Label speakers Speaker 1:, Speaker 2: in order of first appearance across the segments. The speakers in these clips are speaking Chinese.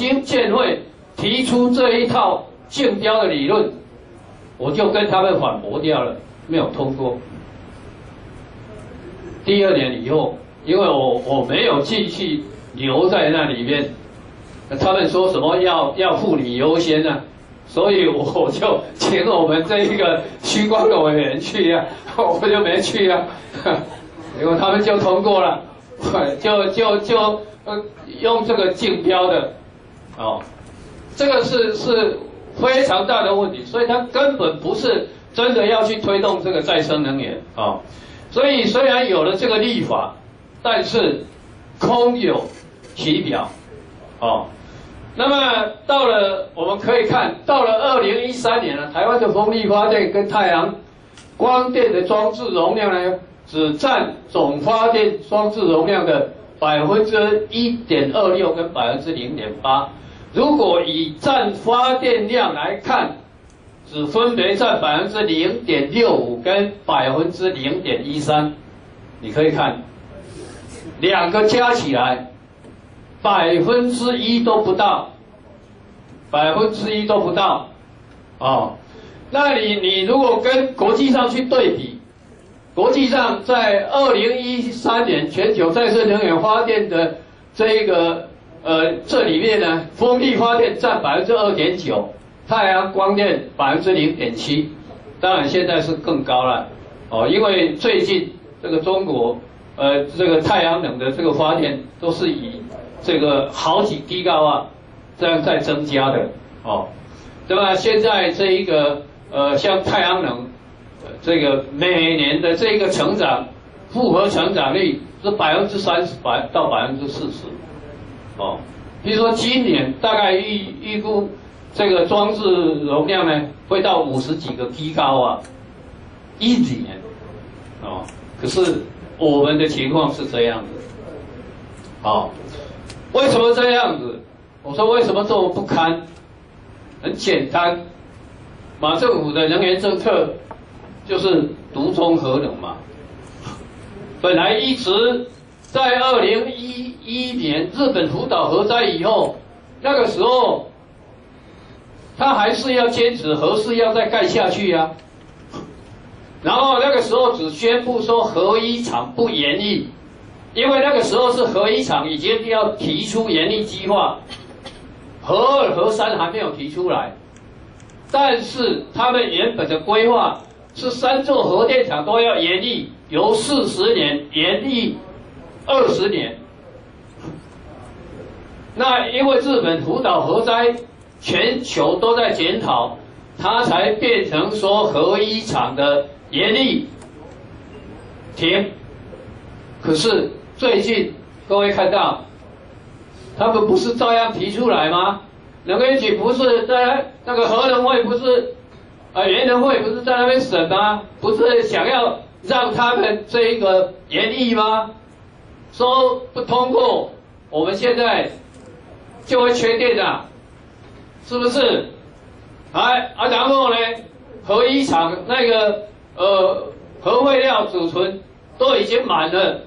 Speaker 1: 经建会提出这一套竞标的理论，我就跟他们反驳掉了，没有通过。第二年以后，因为我我没有继续留在那里面，他们说什么要要妇女优先呢？所以我就请我们这一个区光的委员去啊，我就没去啊，结果他们就通过了，就就就呃用这个竞标的，哦，这个是是非常大的问题，所以它根本不是真的要去推动这个再生能源啊，所以虽然有了这个立法，但是空有其表，哦。那么到了，我们可以看到了二零一三年了，台湾的风力发电跟太阳光电的装置容量呢，只占总发电装置容量的百分之一点二六跟百分之零点八。如果以占发电量来看，只分别占百分之零点六五跟百分之零点一三。你可以看两个加起来。百分之一都不到，百分之一都不到，哦，那你你如果跟国际上去对比，国际上在二零一三年全球再生能源发电的这一个呃这里面呢，风力发电占百分之二点九，太阳光电百分之零点七，当然现在是更高了，哦，因为最近这个中国呃这个太阳能的这个发电都是以这个好几低高啊，这样在增加的哦，对吧？现在这一个呃，像太阳能，这个每年的这个成长复合成长率是百分之三十百到百分之四十，哦，比如说今年大概预预估这个装置容量呢会到五十几个 G 高啊，一年，哦，可是我们的情况是这样子，哦。为什么这样子？我说为什么这么不堪？很简单，马政府的能源政策就是独中核能嘛。本来一直在二零一一年日本福岛核灾以后，那个时候他还是要坚持核试要再盖下去呀。然后那个时候只宣布说核一厂不延役。因为那个时候是核一厂已经要提出严厉计划，核二、核三还没有提出来，但是他们原本的规划是三座核电厂都要严厉，由四十年严厉二十年。那因为日本福岛核灾，全球都在检讨，它才变成说核一厂的严厉停，可是。最近各位看到，他们不是照样提出来吗？能源局不是在那个核能会不是，啊，原能会不是在那边审吗？不是想要让他们这一个严厉吗？说不通过，我们现在就会缺电的，是不是？哎，啊，然后呢，核一厂那个呃核废料储存都已经满了。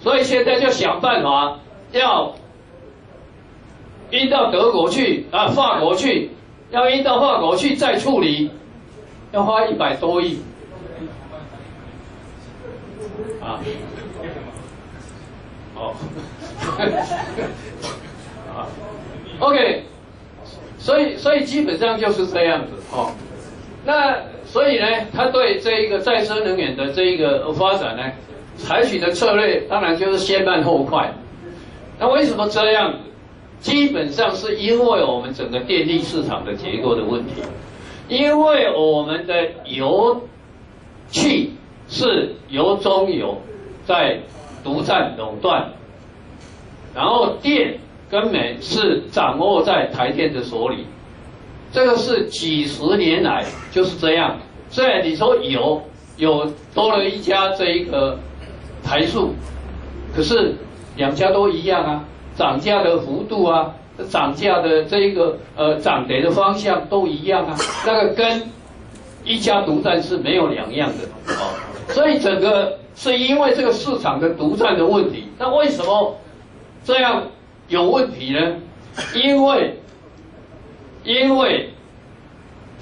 Speaker 1: 所以现在就想办法要运到德国去啊，法国去，要运到法国去再处理，要花一百多亿啊，哦，啊 OK，所以所以基本上就是这样子哦，那所以呢，他对这一个再生能源的这一个发展呢？采取的策略当然就是先慢后快。那为什么这样？基本上是因为我们整个电力市场的结构的问题，因为我们的油气是由中油在独占垄断，然后电跟煤是掌握在台电的手里，这个是几十年来就是这样。虽然你说有有多了一家这一个。台数，可是两家都一样啊，涨价的幅度啊，涨价的这一个呃涨跌的方向都一样啊，那个跟一家独占是没有两样的啊，所以整个是因为这个市场的独占的问题，那为什么这样有问题呢？因为因为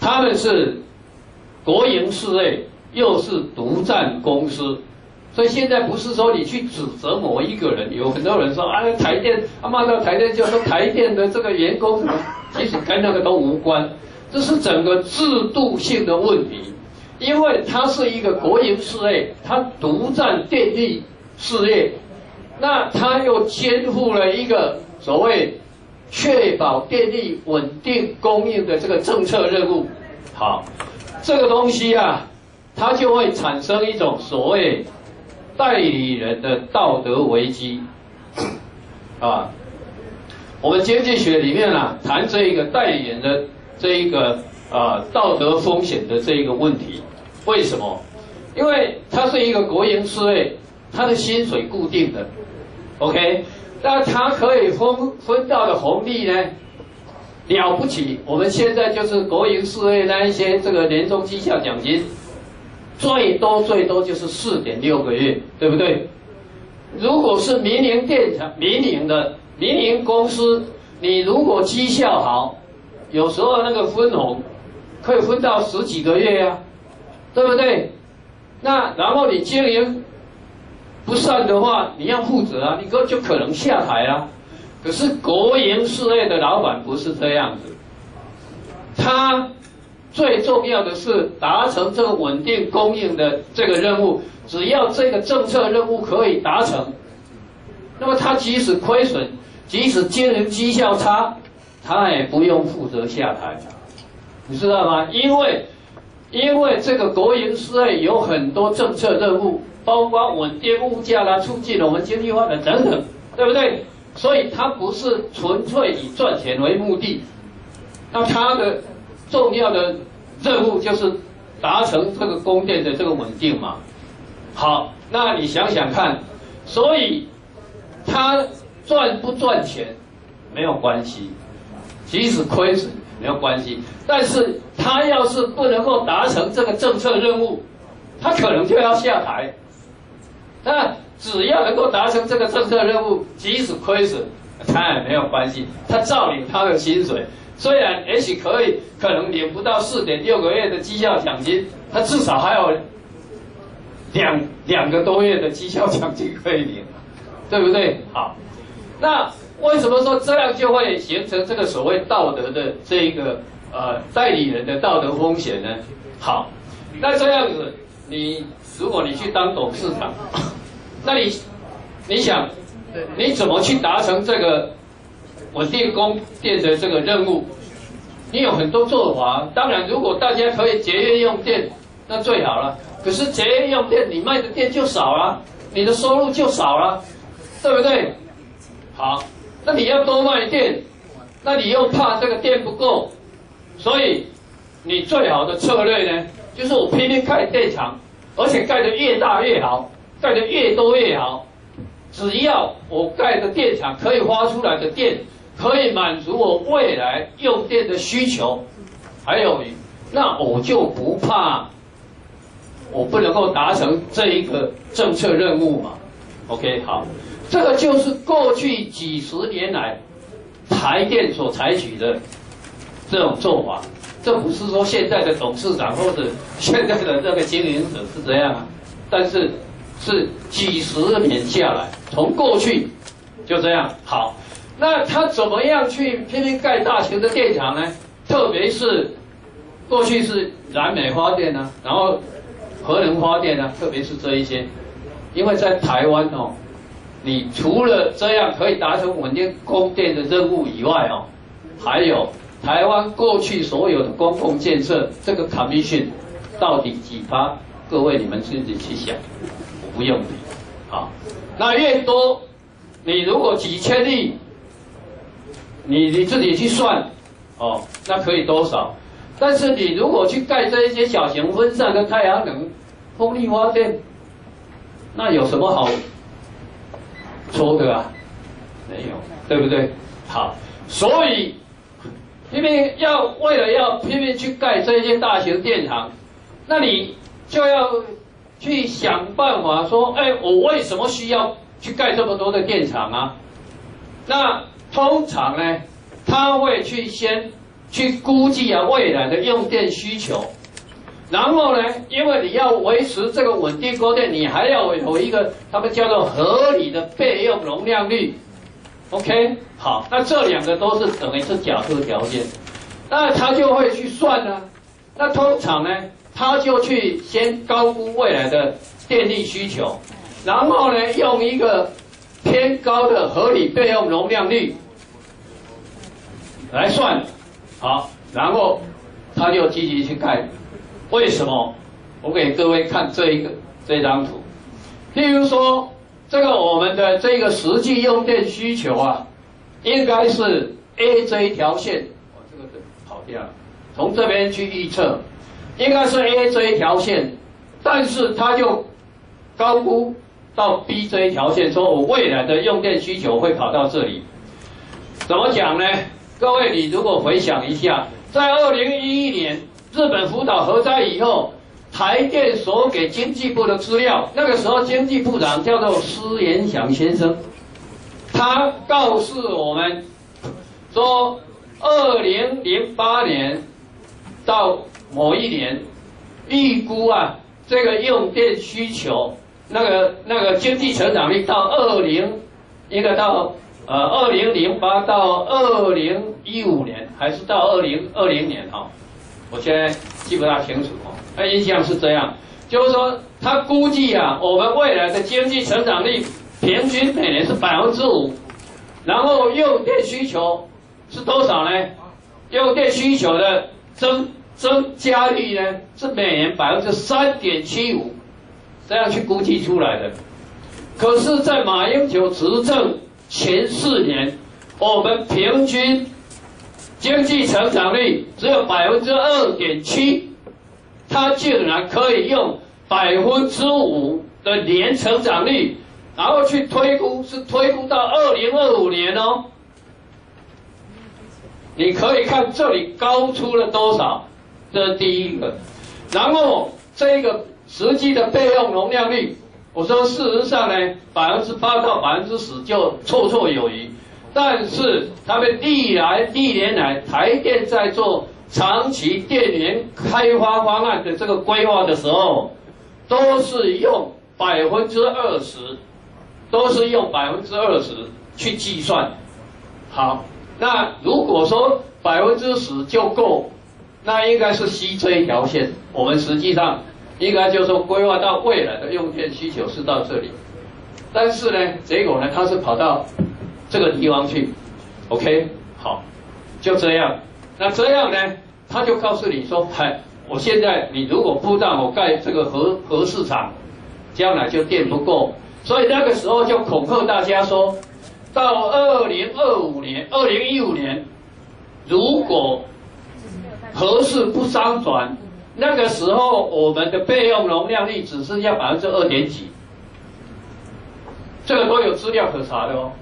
Speaker 1: 他们是国营事业，又是独占公司。所以现在不是说你去指责某一个人，有很多人说啊台电，他骂到台电就说台电的这个员工，其实跟那个都无关，这是整个制度性的问题，因为它是一个国营事业，它独占电力事业，那它又肩负了一个所谓确保电力稳定供应的这个政策任务，好，这个东西啊，它就会产生一种所谓。代理人的道德危机，啊，我们经济学里面啊谈这一个代理人的这一个啊道德风险的这一个问题，为什么？因为它是一个国营事业，它的薪水固定的，OK，那它可以分分到的红利呢了不起，我们现在就是国营事业那一些这个年终绩效奖金。最多最多就是四点六个月，对不对？如果是民营电厂、民营的民营公司，你如果绩效好，有时候那个分红可以分到十几个月呀，对不对？那然后你经营不善的话，你要负责啊，你哥就可能下台啊。可是国营事业的老板不是这样子，他。最重要的是达成这个稳定供应的这个任务，只要这个政策任务可以达成，那么他即使亏损，即使经营绩效差，他也不用负责下台，你知道吗？因为因为这个国营事业有很多政策任务，包括稳定物价啦、促进了我们经济发展等等，对不对？所以它不是纯粹以赚钱为目的，那它的。重要的任务就是达成这个供电的这个稳定嘛。好，那你想想看，所以他赚不赚钱没有关系，即使亏损没有关系，但是他要是不能够达成这个政策任务，他可能就要下台。那只要能够达成这个政策任务，即使亏损，他也没有关系，他照领他的薪水。虽然也许可以，可能领不到四点六个月的绩效奖金，他至少还有两两个多月的绩效奖金可以领，对不对？好，那为什么说这样就会形成这个所谓道德的这一个呃代理人的道德风险呢？好，那这样子，你如果你去当董事长，那你你想，你怎么去达成这个？稳定供电的这个任务，你有很多做法。当然，如果大家可以节约用电，那最好了。可是节约用电，你卖的电就少了，你的收入就少了，对不对？好，那你要多卖电，那你又怕这个电不够，所以你最好的策略呢，就是我拼命开电厂，而且盖得越大越好，盖得越多越好。只要我盖的电厂可以发出来的电。可以满足我未来用电的需求，还有，那我就不怕我不能够达成这一个政策任务嘛？OK，好，这个就是过去几十年来台电所采取的这种做法，这不是说现在的董事长或者现在的这个经营者是这样啊，但是是几十年下来，从过去就这样好。那他怎么样去拼命盖大型的电厂呢？特别是过去是燃煤发电呢，然后核能发电呢，特别是这一些，因为在台湾哦，你除了这样可以达成稳定供电的任务以外哦，还有台湾过去所有的公共建设这个 commission 到底几趴？各位你们自己去想，我不用比，好，那越多，你如果几千亿。你你自己去算，哦，那可以多少？但是你如果去盖这一些小型分散的太阳能、风力发电，那有什么好说的啊？没有，对不对？好，所以拼命要为了要拼命去盖这些大型电厂，那你就要去想办法说，哎，我为什么需要去盖这么多的电厂啊？那通常呢，他会去先去估计啊未来的用电需求，然后呢，因为你要维持这个稳定供电，你还要有一个他们叫做合理的备用容量率。OK，好，那这两个都是等于是假设条件，那他就会去算呢。那通常呢，他就去先高估未来的电力需求，然后呢，用一个偏高的合理备用容量率来算，好，然后他就积极去盖。为什么？我给各位看这一个这张图，譬如说。这个我们的这个实际用电需求啊，应该是 A 这一条线，哦，这个跑掉了，从这边去预测，应该是 A 这一条线，但是它就高估到 B 这一条线，说我未来的用电需求会跑到这里，怎么讲呢？各位，你如果回想一下，在二零一一年日本福岛核灾以后。台电所给经济部的资料，那个时候经济部长叫做施延祥先生，他告诉我们说，二零零八年到某一年，预估啊这个用电需求，那个那个经济成长率到二零应该到呃二零零八到二零一五年，还是到二零二零年哈，我现在记不大清楚哦。他印象是这样，就是说他估计啊，我们未来的经济成长率平均每年是百分之五，然后用电需求是多少呢？用电需求的增增加率呢是每年百分之三点七五，这样去估计出来的。可是，在马英九执政前四年，我们平均经济成长率只有百分之二点七。它竟然可以用百分之五的年成长率，然后去推估，是推估到二零二五年哦。你可以看这里高出了多少，这是第一个。然后这个实际的备用容量率，我说事实上呢，百分之八到百分之十就绰绰有余。但是他们历来历年来台电在做。长期电源开发方案的这个规划的时候，都是用百分之二十，都是用百分之二十去计算。好，那如果说百分之十就够，那应该是 C 这一条线。我们实际上应该就说规划到未来的用电需求是到这里，但是呢，结果呢，它是跑到这个地方去。OK，好，就这样。那这样呢，他就告诉你说，嗨，我现在你如果不让我盖这个核核市场，将来就电不够，所以那个时候就恐吓大家说，到二零二五年、二零一五年，如果核市不商转，那个时候我们的备用容量率只剩下百分之二点几，这个都有资料可查的哦。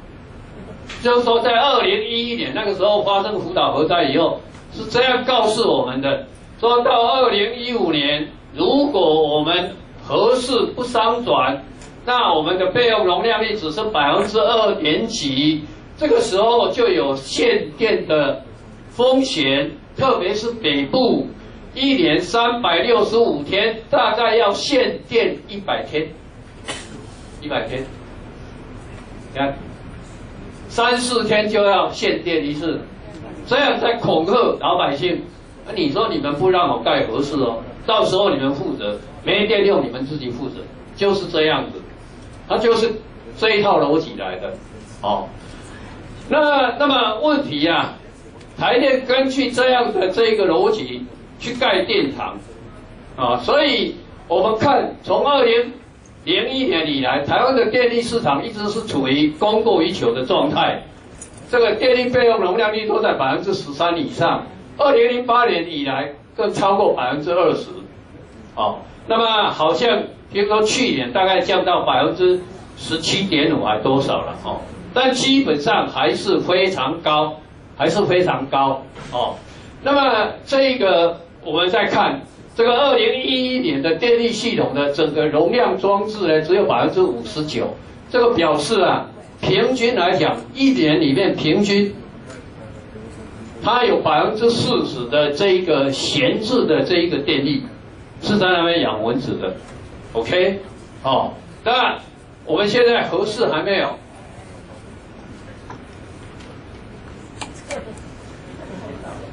Speaker 1: 就是说，在二零一一年那个时候发生福岛核灾以后。是这样告诉我们的：说到二零一五年，如果我们核适不商转，那我们的备用容量率只剩百分之二点几，这个时候就有限电的风险，特别是北部，一年三百六十五天，大概要限电一百天，一百天，你看，三四天就要限电一次。这样在恐吓老百姓，那你说你们不让我盖合适哦，到时候你们负责，没电用你们自己负责，就是这样子，它就是这一套逻辑来的，哦，那那么问题呀，台电根据这样的这个逻辑去盖电厂，啊，所以我们看从二零零一年以来，台湾的电力市场一直是处于供过于求的状态。这个电力备用容量率都在百分之十三以上，二零零八年以来更超过百分之二十，好，那么好像听说去年大概降到百分之十七点五还多少了哦，但基本上还是非常高，还是非常高哦。那么这个我们再看这个二零一一年的电力系统的整个容量装置呢，只有百分之五十九，这个表示啊。平均来讲，一年里面平均它有百分之四十的这一个闲置的这一个电力是在那边养蚊子的，OK，哦，当然我们现在合适还没有。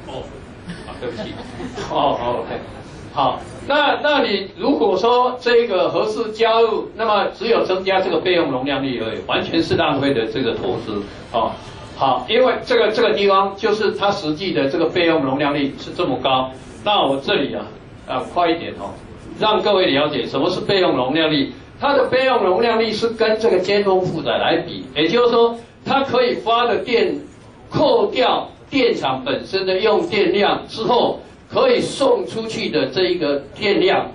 Speaker 1: 哦，啊，对不起，哦，OK，好，那那你如果说这个合适加入，那么只有增加这个备用容量率而已，完全是浪费的这个投资，哦。好，因为这个这个地方就是它实际的这个备用容量率是这么高，那我这里啊啊快一点哦，让各位了解什么是备用容量率。它的备用容量率是跟这个尖峰负载来比，也就是说它可以发的电，扣掉电厂本身的用电量之后，可以送出去的这一个电量，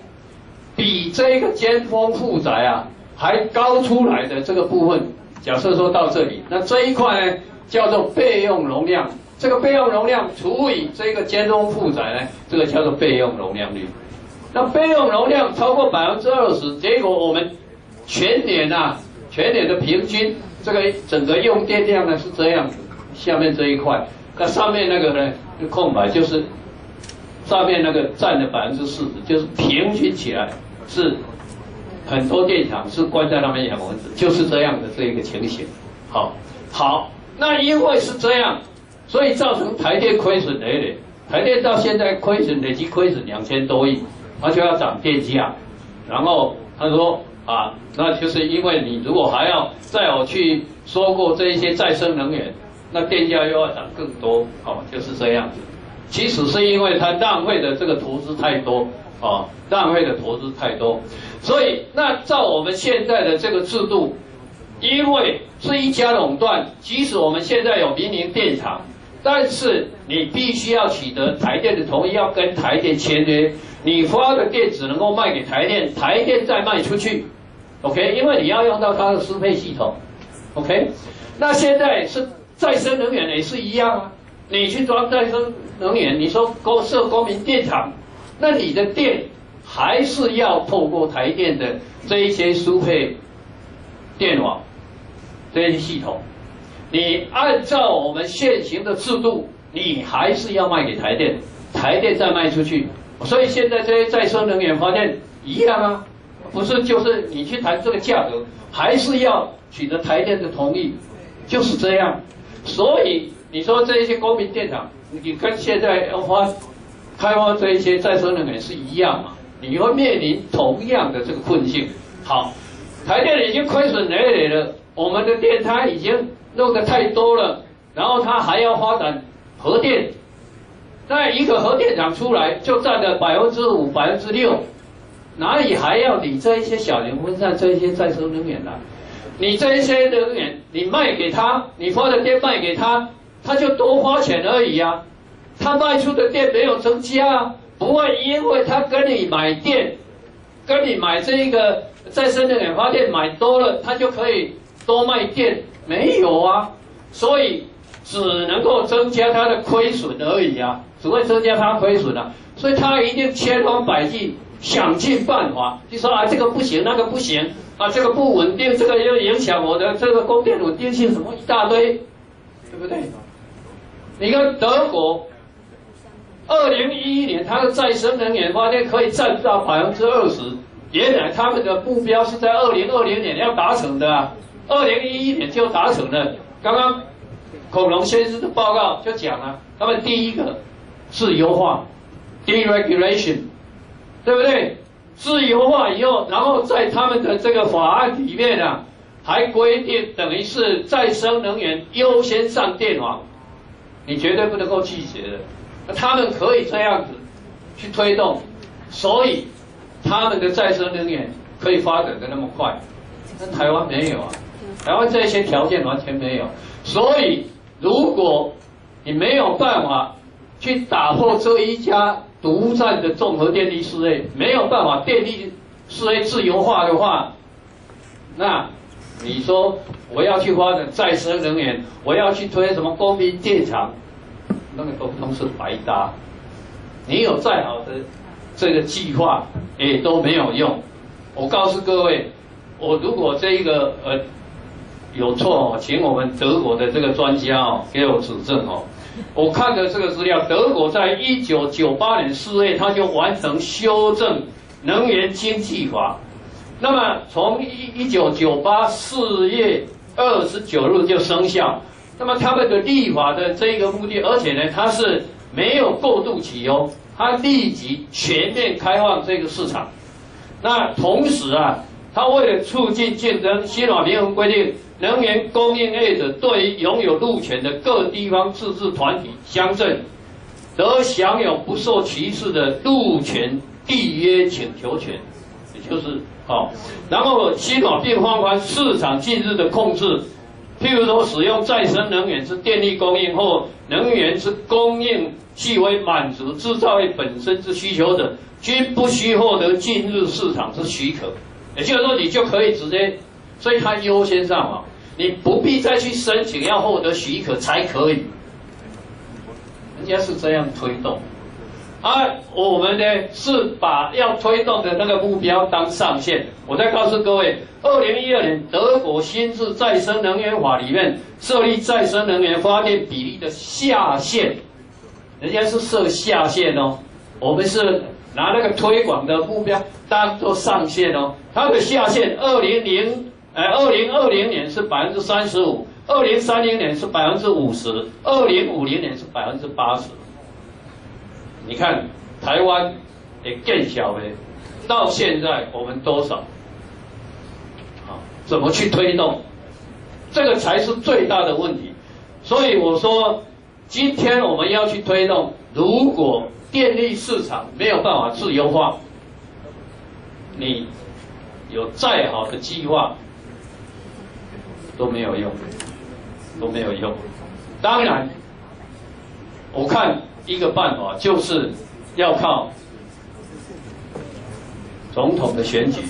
Speaker 1: 比这个尖峰负载啊还高出来的这个部分，假设说到这里，那这一块呢？叫做备用容量，这个备用容量除以这个尖峰负载呢，这个叫做备用容量率。那备用容量超过百分之二十，结果我们全年啊，全年的平均这个整个用电量呢是这样子，下面这一块，那上面那个呢空白就是上面那个占了百分之四十，就是平均起来是很多电厂是关在那边养蚊子，就是这样的这一个情形。好，好。那因为是这样，所以造成台电亏损累累。台电到现在亏损累计亏损两千多亿，他就要涨电价。然后他说啊，那就是因为你如果还要再有去收购这一些再生能源，那电价又要涨更多，哦，就是这样子。其实是因为他浪费的这个投资太多，啊，浪费的投资太多。所以那照我们现在的这个制度。因为是一家垄断，即使我们现在有民营电厂，但是你必须要取得台电的同意，要跟台电签约，你发的电只能够卖给台电，台电再卖出去，OK？因为你要用到它的适配系统，OK？那现在是再生能源也是一样啊，你去装再生能源，你说公设公民电厂，那你的电还是要透过台电的这一些输配电网。这些系统，你按照我们现行的制度，你还是要卖给台电，台电再卖出去。所以现在这些再生能源发电一样啊，不是就是你去谈这个价格，还是要取得台电的同意，就是这样。所以你说这一些公民电厂，你跟现在要发开发这一些再生能源是一样嘛？你会面临同样的这个困境。好，台电已经亏损累累了。我们的电它已经弄得太多了，然后它还要发展核电，那一个核电厂出来就占了百分之五、百分之六，哪里还要你这一些小型分散这一些再生能源呢？你这一些能源你卖给他，你发的电卖给他，他就多花钱而已啊，他卖出的电没有增加，不会因为他跟你买电，跟你买这个再生能源发电买多了，他就可以。多卖电没有啊，所以只能够增加他的亏损而已啊，只会增加他亏损啊，所以他一定千方百计想尽办法，就说啊这个不行那个不行啊这个不稳定，这个又影响我的这个供电稳定性什么一大堆，对不对？你看德国，二零一一年它的再生能源发电可以占到百分之二十，原来他们的目标是在二零二零年要达成的啊。二零一一年就达成了。刚刚恐龙先生的报告就讲了，他们第一个自由化 （deregulation），对不对？自由化以后，然后在他们的这个法案里面啊，还规定等于是再生能源优先上电网，你绝对不能够拒绝的。他们可以这样子去推动，所以他们的再生能源可以发展的那么快，那台湾没有啊。台湾这些条件完全没有，所以如果你没有办法去打破这一家独占的综合电力事业，没有办法电力事业自由化的话，那你说我要去发展再生能源，我要去推什么公民电厂，那个都都是白搭。你有再好的这个计划也都没有用。我告诉各位，我如果这一个呃。有错哦，请我们德国的这个专家哦给我指正哦。我看的这个资料，德国在一九九八年四月，他就完成修正能源经济法。那么从一一九九八四月二十九日就生效。那么他们的立法的这个目的，而且呢，它是没有过渡期哦，它立即全面开放这个市场。那同时啊，它为了促进竞争，新法明文规定。能源供应业者对于拥有路权的各地方自治团体、乡镇，得享有不受歧视的路权缔约请求权，也就是好。然后新法并放宽市场近日的控制，譬如说使用再生能源是电力供应或能源是供应，系为满足制造业本身之需求者，均不需获得进入市场之许可。也就是说，你就可以直接，所以它优先上啊。你不必再去申请，要获得许可才可以。人家是这样推动，而我们呢是把要推动的那个目标当上限。我再告诉各位，二零一二年德国新制再生能源法里面设立再生能源发电比例的下限，人家是设下限哦，我们是拿那个推广的目标当做上限哦。它的下限二零零。哎，二零二零年是百分之三十五，二零三零年是百分之五十，二零五零年是百分之八十。你看台湾也更小的，到现在我们多少？好，怎么去推动？这个才是最大的问题。所以我说，今天我们要去推动，如果电力市场没有办法自由化，你有再好的计划。都没有用，都没有用。当然，我看一个办法就是要靠总统的选举，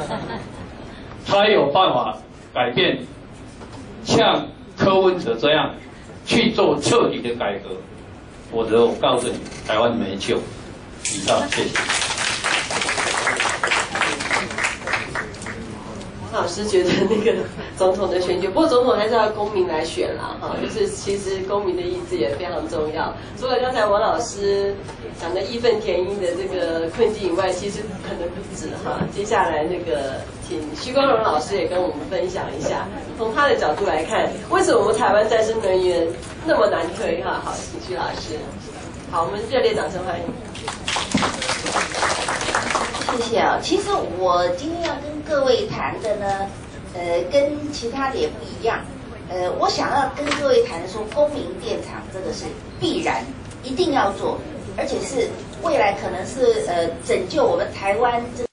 Speaker 1: 才有办法改变，像柯文哲这样去做彻底的改革。否则，我告诉你，台湾没救。以上，谢谢。
Speaker 2: 老师觉得那个总统的选举，不过总统还是要公民来选啦，哈，就是其实公民的意志也非常重要。除了刚才王老师讲的义愤填膺的这个困境以外，其实可能不止哈。接下来那个，请徐光荣老师也跟我们分享一下，从他的角度来看，为什么我们台湾再生能源那么难推哈？好，请徐老师。好，我们热烈掌声欢迎。
Speaker 3: 谢谢啊，其实我今天要跟各位谈的呢，呃，跟其他的也不一样，呃，我想要跟各位谈的说，公民电厂这个是必然一定要做，而且是未来可能是呃拯救我们台湾这。